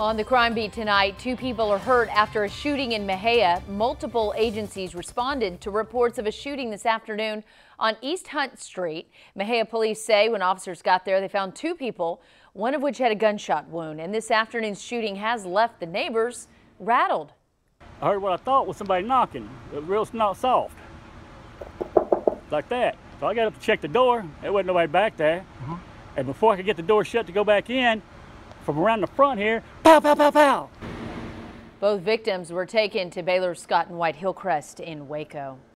On the crime beat tonight, two people are hurt after a shooting in Mexia. Multiple agencies responded to reports of a shooting this afternoon on East Hunt Street. Mexia police say when officers got there, they found two people, one of which had a gunshot wound. And this afternoon's shooting has left the neighbors rattled. I heard what I thought was somebody knocking, but real not soft, like that. So I got up to check the door. There wasn't nobody back there. Mm-hmm. And before I could get the door shut to go back in, from around the front here, pow, pow, pow, pow. Both victims were taken to Baylor Scott and White Hillcrest in Waco.